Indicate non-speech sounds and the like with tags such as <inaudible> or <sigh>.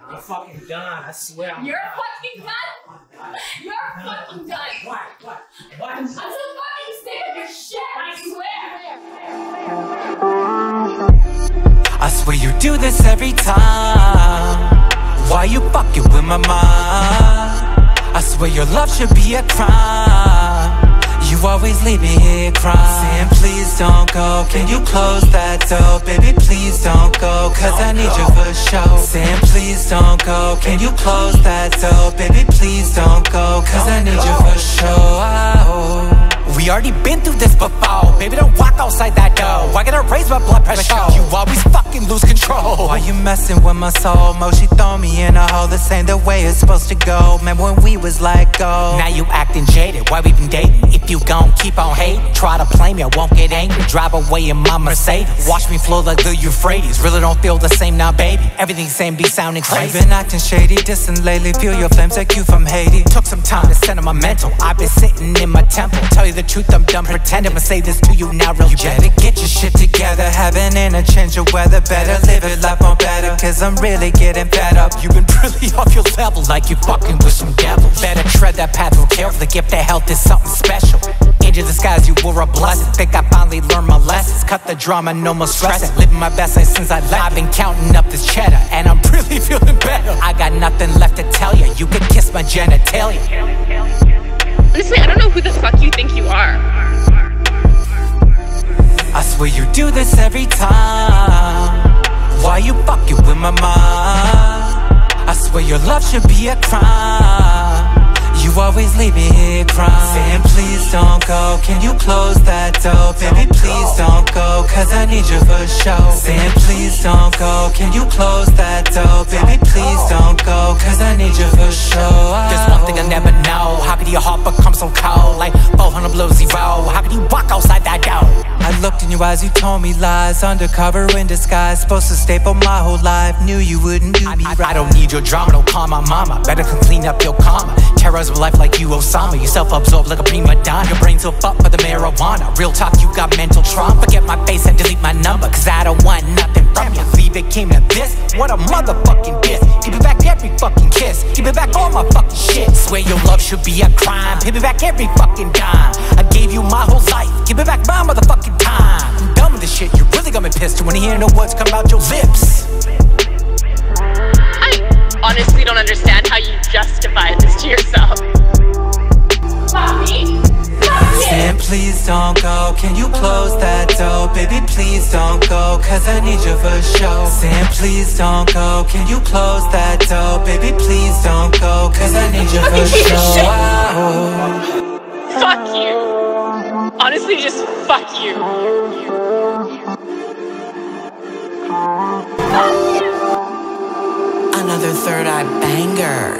I'm fucking done. I swear. I'm You're done. fucking done. <laughs> You're fucking done. What? What? What? I'm so fucking sick of your shit. I swear. I swear you do this every time Why you fucking with my mind? I swear your love should be a crime You always leave me here crying Saying please don't go Can you close that door? Baby please don't go Cause I need you for sure Saying please don't go Can you close that door? Baby please don't go Cause I need you for sure. We already been through this before Baby, don't walk outside that door I gotta raise my blood pressure messing with my soul? Mo, she throw me in a hole. This ain't the way it's supposed to go. Man, when we was like gold Now you acting jaded. Why we been dating? If you gon' keep on hating Try to play me, I won't get angry. Drive away in my Mercedes. Watch me flow like the Euphrates. Really don't feel the same now, baby. Everything same be sounding crazy. I've been acting shady, distant lately. Feel your flames like you from Haiti. Took some time to center my mental. I've been sitting in my temple. Tell you the truth, I'm done pretending. I'ma say this to you now real You better get your shit together. Having interchange of weather. Better live it life on better Cause I'm really getting fed up. You've been really off your level Like you fucking with some devil. Better tread that path real carefully If the health is something special. The skies, you were a blessing. Think I finally learned my lessons. Cut the drama, no more stressing. Living my best life since I left. I've been counting up this cheddar And I'm really <laughs> feeling better. I got nothing left to tell you You can kiss my genitalia. Honestly, I don't know who the fuck you think you are. I swear you do this every time Why you fucking with my mind? I swear your love should be a crime You always leave me here crying Saying please don't go Can you close that door? Baby please don't go Cause I need you for sure Saying please don't go Can you close that door? Baby please don't go Cause I need you for sure There's one thing I never know How could your heart become so cold? Your eyes, you told me lies. Undercover in disguise Supposed to staple my whole life. Knew you wouldn't do me right I don't need your drama, don't call my mama. Better come clean up your karma. Terrorize my life like you Osama. You self-absorbed like a prima donna. Your brain's so fucked by the marijuana. Real talk, you got mental trauma. Forget my face and delete my number Cause I don't want nothing from you Leave it came to this. What a motherfucking diss. Give it back every fucking kiss. Give it back all my fucking shit. Swear your love should be a crime. Give it back every fucking dime. I gave you my whole life. Give it back my motherfucking time. I'm done with this shit You really got me pissed When you hear no words come out your lips I honestly don't understand how you justify this to yourself. Fuck me. Fuck me. Saying please don't go Can you close that door? Baby please don't go Cause I need you for sure Saying please don't go Can you close that door? Baby please don't go Cause I need you for sure Wow. Fuck you. Honestly, just fuck you. Banger